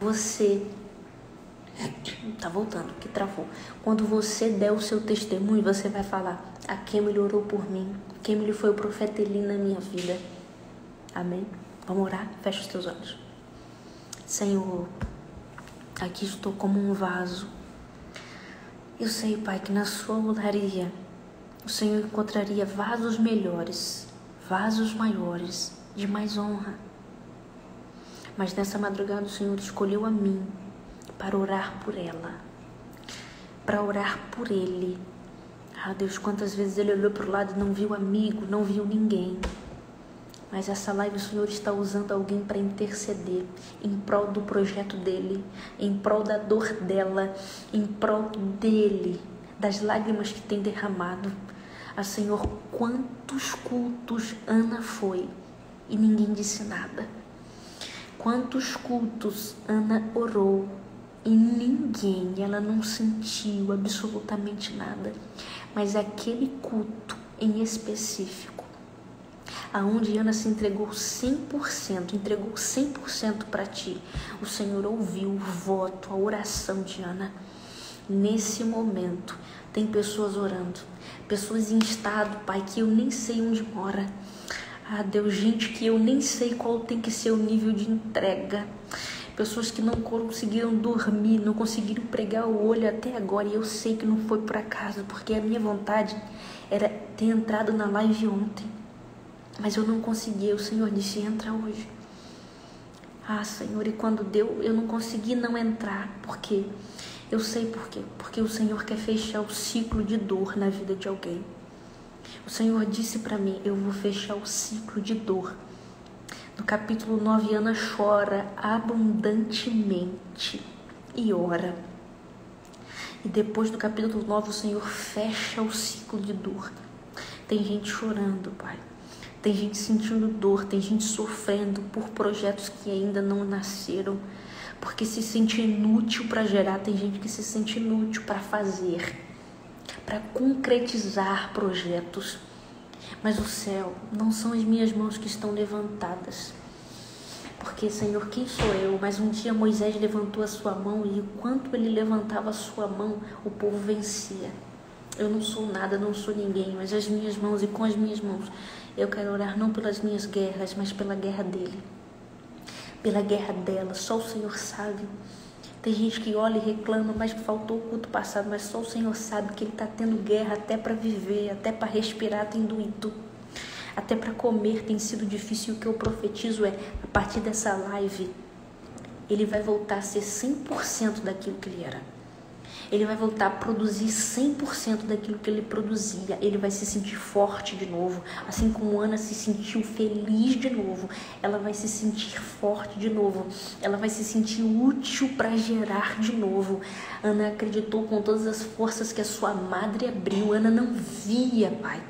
A: Você tá voltando, que travou. Quando você der o seu testemunho, você vai falar: A Kemily orou por mim. Kemily foi o profeta Eli na minha vida. Amém? Vamos orar? Fecha os teus olhos. Senhor, aqui estou como um vaso. Eu sei, Pai, que na sua olaria o Senhor encontraria vasos melhores, vasos maiores, de mais honra. Mas nessa madrugada o Senhor escolheu a mim para orar por ela, para orar por ele. Ah, Deus, quantas vezes ele olhou para o lado e não viu amigo, não viu ninguém. Mas essa live o Senhor está usando alguém para interceder em prol do projeto dele, em prol da dor dela, em prol dele, das lágrimas que tem derramado. Ah, Senhor, quantos cultos Ana foi e ninguém disse nada. Quantos cultos Ana orou e ninguém, ela não sentiu absolutamente nada. Mas aquele culto em específico, aonde Ana se entregou 100%, entregou 100% para ti, o Senhor ouviu o voto, a oração de Ana. Nesse momento, tem pessoas orando, pessoas em estado, Pai, que eu nem sei onde mora. Ah, Deus, gente que eu nem sei qual tem que ser o nível de entrega. Pessoas que não conseguiram dormir, não conseguiram pregar o olho até agora. E eu sei que não foi por acaso, porque a minha vontade era ter entrado na live ontem. Mas eu não consegui. O Senhor disse: entra hoje. Ah, Senhor, e quando deu, eu não consegui não entrar. Por quê? Eu sei por quê. Porque o Senhor quer fechar o ciclo de dor na vida de alguém. O Senhor disse para mim: Eu vou fechar o ciclo de dor. No capítulo 9, Ana chora abundantemente e ora. E depois do capítulo 9, o Senhor fecha o ciclo de dor. Tem gente chorando, Pai. Tem gente sentindo dor, tem gente sofrendo por projetos que ainda não nasceram, porque se sente inútil para gerar, tem gente que se sente inútil para fazer, para concretizar projetos. Mas o céu não são as minhas mãos que estão levantadas. Porque, Senhor, quem sou eu? Mas um dia Moisés levantou a sua mão e enquanto ele levantava a sua mão, o povo vencia. Eu não sou nada, não sou ninguém, mas as minhas mãos e com as minhas mãos eu quero orar não pelas minhas guerras, mas pela guerra dele. Pela guerra dela, só o Senhor sabe. Tem gente que olha e reclama, mas faltou o culto passado, mas só o Senhor sabe que ele está tendo guerra até para viver, até para respirar tem doído. Até para comer tem sido difícil. O que eu profetizo é, a partir dessa live, ele vai voltar a ser 100% daquilo que ele era. Ele vai voltar a produzir 100% daquilo que ele produzia. Ele vai se sentir forte de novo. Assim como Ana se sentiu feliz de novo, ela vai se sentir forte de novo. Ela vai se sentir útil para gerar de novo. Ana acreditou com todas as forças que a sua madre abriu. Ana não via, pai.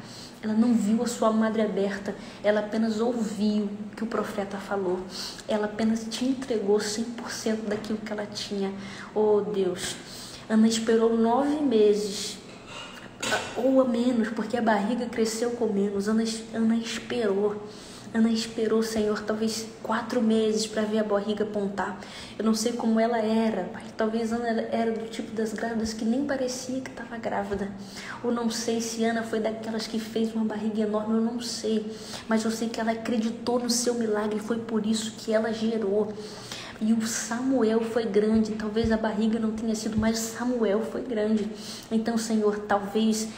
A: Ela não viu a sua madre aberta, ela apenas ouviu o que o profeta falou. Ela apenas te entregou 100% daquilo que ela tinha. Oh Deus, Ana esperou nove meses, ou a menos, porque a barriga cresceu com menos. Ana, Ana esperou. Ana esperou, Senhor, talvez quatro meses para ver a barriga apontar. Eu não sei como ela era, pai. Talvez Ana era do tipo das grávidas que nem parecia que estava grávida. Ou não sei se Ana foi daquelas que fez uma barriga enorme, eu não sei. Mas eu sei que ela acreditou no seu milagre e foi por isso que ela gerou. E o Samuel foi grande, talvez a barriga não tenha sido, mas Samuel foi grande. Então, Senhor, talvez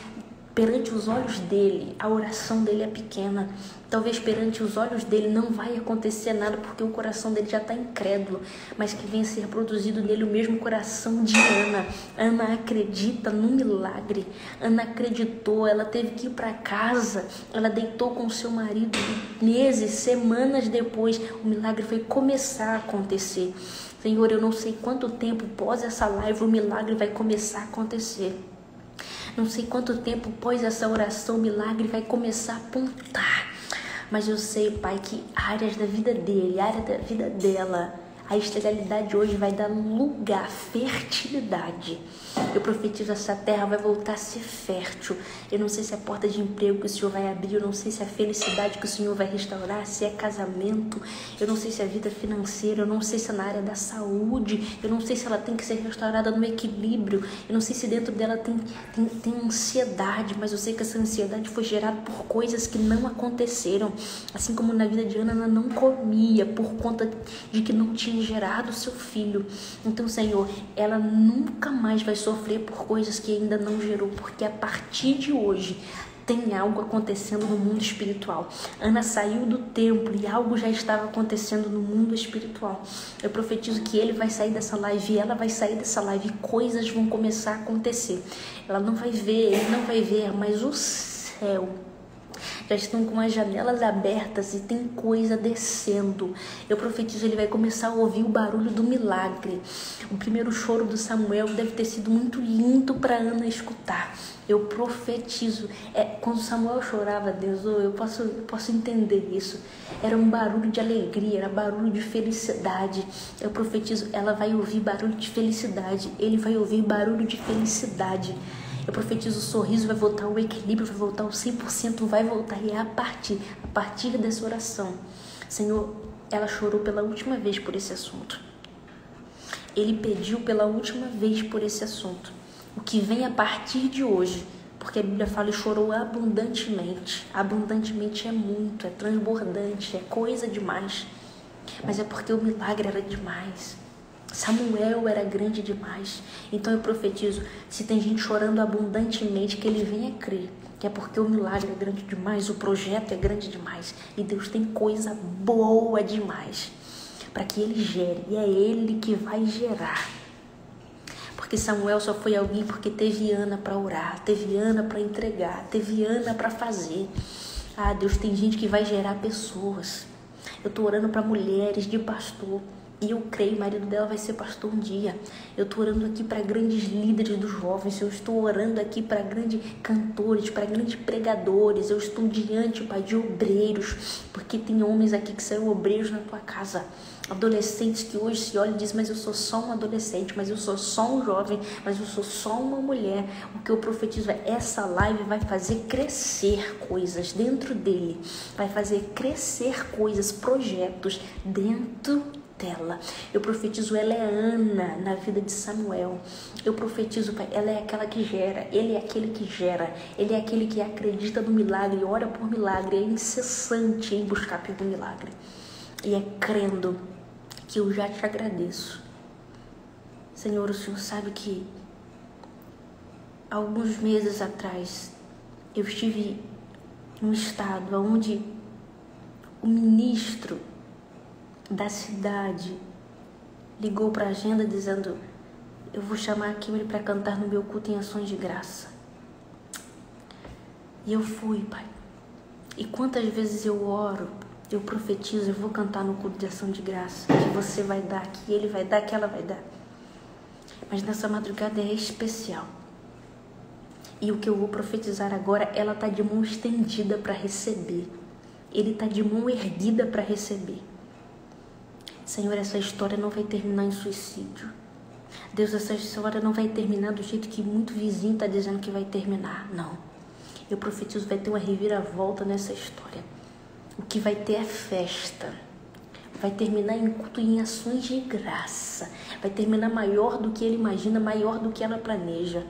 A: perante os olhos dele, a oração dele é pequena. Talvez perante os olhos dele não vai acontecer nada porque o coração dele já está incrédulo, mas que venha ser produzido nele o mesmo coração de Ana. Ana acredita no milagre. Ana acreditou, ela teve que ir para casa, ela deitou com seu marido meses, semanas depois, o milagre foi começar a acontecer. Senhor, eu não sei quanto tempo pós essa live o milagre vai começar a acontecer. Não sei quanto tempo após essa oração, o milagre vai começar a apontar. Mas eu sei, Pai, que áreas da vida dele, área da vida dela, A esterilidade hoje vai dar lugar, fertilidade. Eu profetizo essa terra vai voltar a ser fértil. Eu não sei se é a porta de emprego que o Senhor vai abrir, eu não sei se é a felicidade que o Senhor vai restaurar, se é casamento, eu não sei se é a vida financeira, eu não sei se é na área da saúde, eu não sei se ela tem que ser restaurada no equilíbrio, eu não sei se dentro dela tem, tem, tem ansiedade, mas eu sei que essa ansiedade foi gerada por coisas que não aconteceram. Assim como na vida de Ana, ela não comia por conta de que não tinha gerado seu filho. Então, Senhor, ela nunca mais vai sofrer por coisas que ainda não gerou, porque a partir de hoje tem algo acontecendo no mundo espiritual. Ana saiu do templo e algo já estava acontecendo no mundo espiritual. Eu profetizo que ele vai sair dessa live e ela vai sair dessa live e coisas vão começar a acontecer. Ela não vai ver, ele não vai ver, mas o céu já estão com as janelas abertas e tem coisa descendo. Eu profetizo, ele vai começar a ouvir o barulho do milagre. O primeiro choro do Samuel deve ter sido muito lindo para Ana escutar. Eu profetizo, é, quando Samuel chorava, Deus, eu posso, eu posso entender isso. Era um barulho de alegria, era barulho de felicidade. Eu profetizo, ela vai ouvir barulho de felicidade, ele vai ouvir barulho de felicidade. Eu profetizo o sorriso vai voltar, o equilíbrio vai voltar, o 100% vai voltar. E é a partir, a partir dessa oração. Senhor, ela chorou pela última vez por esse assunto. Ele pediu pela última vez por esse assunto. O que vem a partir de hoje, porque a Bíblia fala e chorou abundantemente. Abundantemente é muito, é transbordante, é coisa demais. Mas é porque o milagre era demais. Samuel era grande demais. Então eu profetizo: se tem gente chorando abundantemente, que ele venha crer. Que é porque o milagre é grande demais, o projeto é grande demais. E Deus tem coisa boa demais para que ele gere. E é ele que vai gerar. Porque Samuel só foi alguém porque teve Ana para orar, teve Ana para entregar, teve Ana para fazer. Ah, Deus tem gente que vai gerar pessoas. Eu estou orando para mulheres de pastor e eu creio, o marido dela vai ser pastor um dia. Eu estou orando aqui para grandes líderes dos jovens. Eu estou orando aqui para grandes cantores, para grandes pregadores. Eu estou diante, Pai, de obreiros. Porque tem homens aqui que serão obreiros na tua casa. Adolescentes que hoje se olham e dizem, mas eu sou só um adolescente, mas eu sou só um jovem, mas eu sou só uma mulher. O que eu profetizo é essa live vai fazer crescer coisas dentro dele. Vai fazer crescer coisas, projetos dentro Eu profetizo, ela é Ana na vida de Samuel. Eu profetizo, Pai, ela é aquela que gera, ele é aquele que gera, ele é aquele que acredita no milagre, ora por milagre, é incessante em buscar pelo milagre. E é crendo que eu já te agradeço. Senhor, o Senhor sabe que alguns meses atrás eu estive em um estado onde o ministro da cidade ligou para a agenda dizendo: Eu vou chamar a Kimberly para cantar no meu culto em ações de graça. E eu fui, Pai. E quantas vezes eu oro, eu profetizo, eu vou cantar no culto de ação de graça, que você vai dar, que ele vai dar, que ela vai dar. Mas nessa madrugada é especial. E o que eu vou profetizar agora, ela está de mão estendida para receber. Ele está de mão erguida para receber. Senhor, essa história não vai terminar em suicídio. Deus, essa história não vai terminar do jeito que muito vizinho está dizendo que vai terminar. Não. Eu profetizo, vai ter uma reviravolta nessa história. O que vai ter é festa. Vai terminar em culto em ações de graça. Vai terminar maior do que ele imagina, maior do que ela planeja.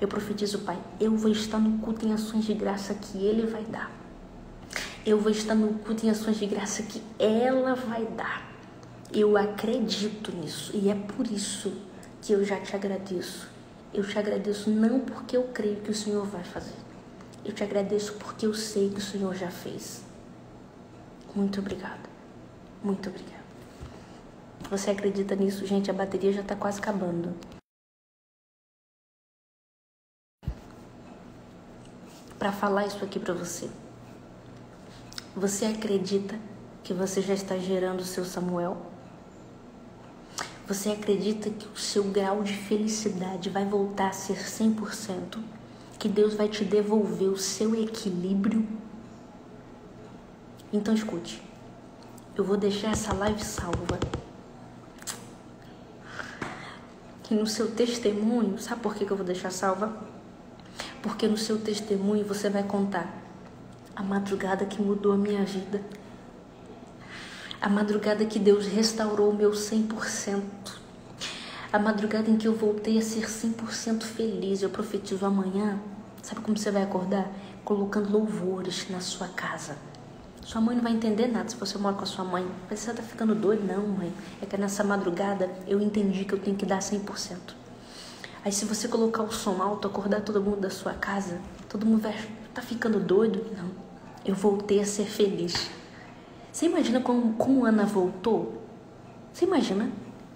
A: Eu profetizo, Pai, eu vou estar no culto em ações de graça que ele vai dar. Eu vou estar no culto em ações de graça que ela vai dar. Eu acredito nisso e é por isso que eu já te agradeço. Eu te agradeço não porque eu creio que o Senhor vai fazer. Eu te agradeço porque eu sei que o Senhor já fez. Muito obrigada. Muito obrigada. Você acredita nisso, gente? A bateria já está quase acabando. Para falar isso aqui para você. Você acredita que você já está gerando o seu Samuel? Você acredita que o seu grau de felicidade vai voltar a ser 100%? Que Deus vai te devolver o seu equilíbrio? Então escute. Eu vou deixar essa live salva. que no seu testemunho, sabe por que eu vou deixar salva? Porque no seu testemunho você vai contar a madrugada que mudou a minha vida. A madrugada que Deus restaurou o meu 100%. A madrugada em que eu voltei a ser 100% feliz. Eu profetizo amanhã. Sabe como você vai acordar? Colocando louvores na sua casa. Sua mãe não vai entender nada se você mora com a sua mãe. Mas você tá ficando doido? Não, mãe. É que nessa madrugada eu entendi que eu tenho que dar 100%. Aí se você colocar o som alto, acordar todo mundo da sua casa, todo mundo vai tá ficando doido? Não. Eu voltei a ser feliz. Você imagina como, como Ana voltou? Você imagina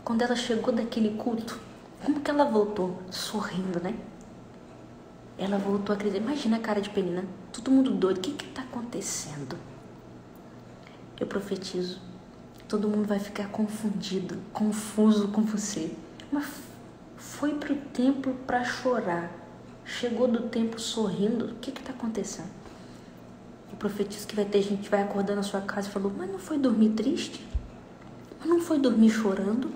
A: quando ela chegou daquele culto? Como que ela voltou? Sorrindo, né? Ela voltou a acreditar. Imagina a cara de Penina. Todo mundo doido. O que que tá acontecendo? Eu profetizo. Todo mundo vai ficar confundido, confuso com você. Mas foi pro templo para chorar. Chegou do templo sorrindo. O que que tá acontecendo? Profetizo que vai ter gente que vai acordar na sua casa e falou: Mas não foi dormir triste? Mas não foi dormir chorando?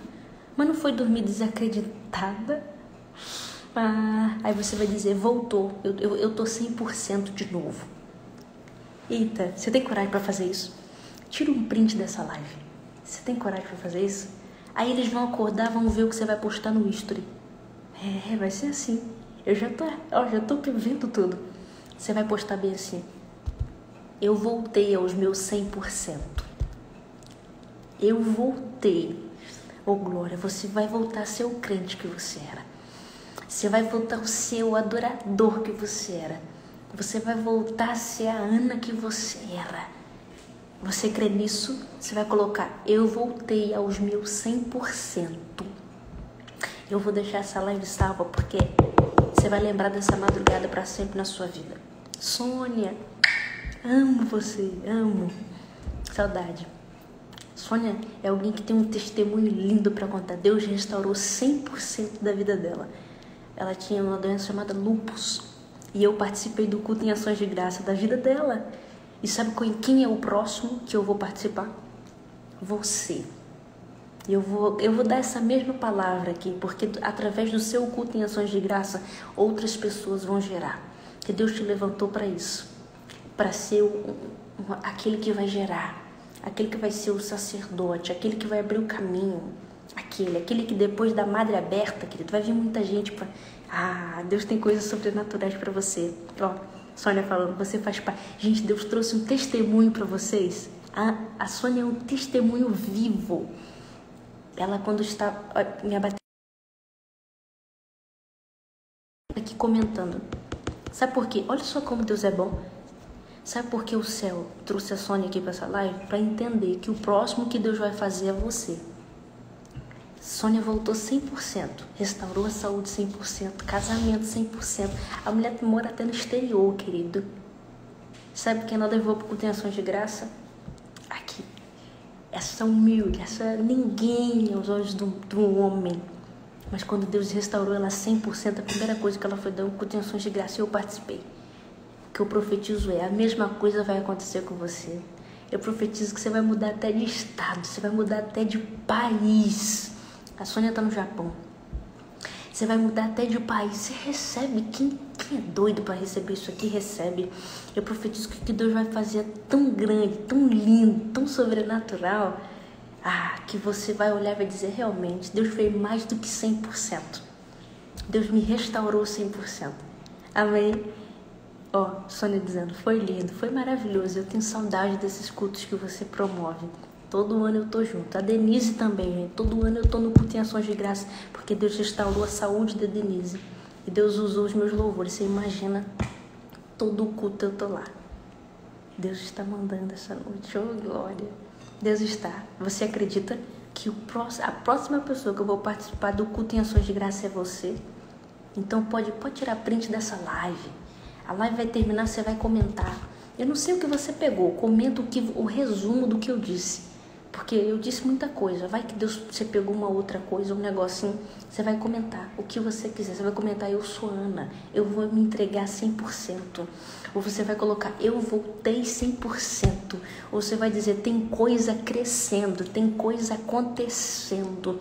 A: Mas não foi dormir desacreditada? Ah, aí você vai dizer: Voltou, eu, eu, eu tô 100% de novo. Eita, você tem coragem para fazer isso? Tira um print dessa live. Você tem coragem para fazer isso? Aí eles vão acordar, vão ver o que você vai postar no history. É, vai ser assim. Eu já tô, ó, já tô vendo tudo. Você vai postar bem assim. Eu voltei aos meus 100%. Eu voltei. Oh glória, você vai voltar a ser o crente que você era. Você vai voltar a ser o adorador que você era. Você vai voltar a ser a Ana que você era. Você crê nisso? Você vai colocar: Eu voltei aos meus 100%. Eu vou deixar essa live salva porque você vai lembrar dessa madrugada para sempre na sua vida. Sônia, amo você, amo. Saudade. Sônia é alguém que tem um testemunho lindo para contar. Deus restaurou 100% da vida dela. Ela tinha uma doença chamada lupus. E eu participei do culto em ações de graça da vida dela. E sabe quem é o próximo que eu vou participar? Você. Eu vou, eu vou dar essa mesma palavra aqui, porque através do seu culto em ações de graça, outras pessoas vão gerar. Que Deus te levantou para isso para ser aquele que vai gerar, aquele que vai ser o sacerdote, aquele que vai abrir o caminho, aquele, aquele que depois da madre aberta, querido, vai vir muita gente para. Ah, Deus tem coisas sobrenaturais para você. Ó, Sônia falando, você faz parte. Gente, Deus trouxe um testemunho para vocês. A, a Sônia é um testemunho vivo. Ela, quando está. Minha bateria. Aqui comentando. Sabe por quê? Olha só como Deus é bom. Sabe por que o céu trouxe a Sônia aqui para essa live? Para entender que o próximo que Deus vai fazer é você. Sônia voltou 100%, restaurou a saúde 100%, casamento 100%. A mulher mora até no exterior, querido. Sabe quem ela levou para contenções de graça? Aqui. Essa humilde, essa ninguém aos olhos do, do homem. Mas quando Deus restaurou ela 100%, a primeira coisa que ela foi dar contenções de graça, eu participei. Que eu profetizo é: a mesma coisa vai acontecer com você. Eu profetizo que você vai mudar até de estado, você vai mudar até de país. A Sônia tá no Japão. Você vai mudar até de país. Você recebe. Quem, quem é doido para receber isso aqui, recebe. Eu profetizo que o que Deus vai fazer é tão grande, tão lindo, tão sobrenatural. Ah, que você vai olhar e vai dizer: realmente, Deus fez mais do que 100%. Deus me restaurou 100%. Amém? Ó, oh, Sônia dizendo: foi lindo, foi maravilhoso. Eu tenho saudade desses cultos que você promove. Todo ano eu tô junto. A Denise também, gente. Todo ano eu tô no culto em ações de graça, porque Deus restaurou a saúde da Denise. E Deus usou os meus louvores. Você imagina, todo culto eu tô lá. Deus está mandando essa noite. Oh, glória. Deus está. Você acredita que próximo, a próxima pessoa que eu vou participar do culto em ações de graça é você? Então pode, pode tirar print dessa live. A live vai terminar, você vai comentar. Eu não sei o que você pegou. Comenta o, que, o resumo do que eu disse. Porque eu disse muita coisa. Vai que Deus você pegou uma outra coisa, um negocinho. Você vai comentar o que você quiser. Você vai comentar, eu sou Ana, eu vou me entregar 100%. Ou você vai colocar, eu voltei 100%. Ou você vai dizer, tem coisa crescendo, tem coisa acontecendo.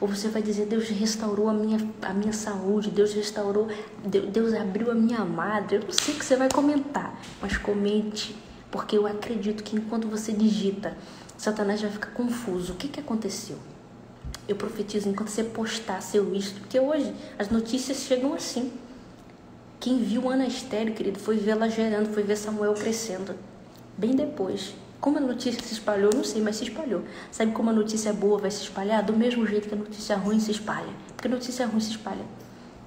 A: Ou você vai dizer, Deus restaurou a minha, a minha saúde, Deus restaurou, Deus abriu a minha madre. Eu não sei o que você vai comentar, mas comente, porque eu acredito que enquanto você digita, Satanás vai ficar confuso. O que, que aconteceu? Eu profetizo enquanto você postar seu isto, porque hoje as notícias chegam assim. Quem viu Ana Estéreo, querido, foi ver ela gerando, foi ver Samuel crescendo. Bem depois. Como a notícia se espalhou, não sei, mas se espalhou. Sabe como a notícia boa vai se espalhar? Do mesmo jeito que a notícia ruim se espalha. Porque a notícia ruim se espalha.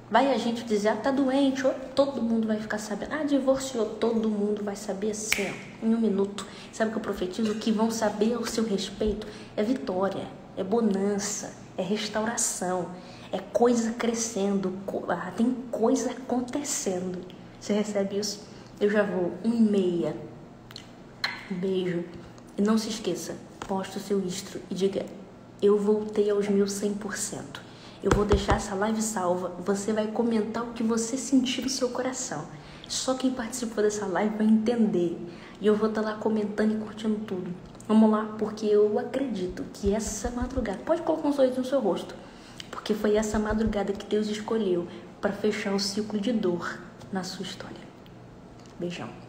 A: Vai a gente dizer, ah, tá doente, todo mundo vai ficar sabendo. Ah, divorciou, todo mundo vai saber assim, ó, em um minuto. Sabe o que eu profetizo? O que vão saber ao seu respeito é vitória, é bonança, é restauração, é coisa crescendo, ah, tem coisa acontecendo. Você recebe isso? Eu já vou, um e meia. Beijo. E não se esqueça, posta o seu istro e diga, eu voltei aos meus 100%. Eu vou deixar essa live salva. Você vai comentar o que você sentir no seu coração. Só quem participou dessa live vai entender. E eu vou estar lá comentando e curtindo tudo. Vamos lá, porque eu acredito que essa madrugada. Pode colocar um sorriso no seu rosto. Porque foi essa madrugada que Deus escolheu para fechar o ciclo de dor na sua história. Beijão.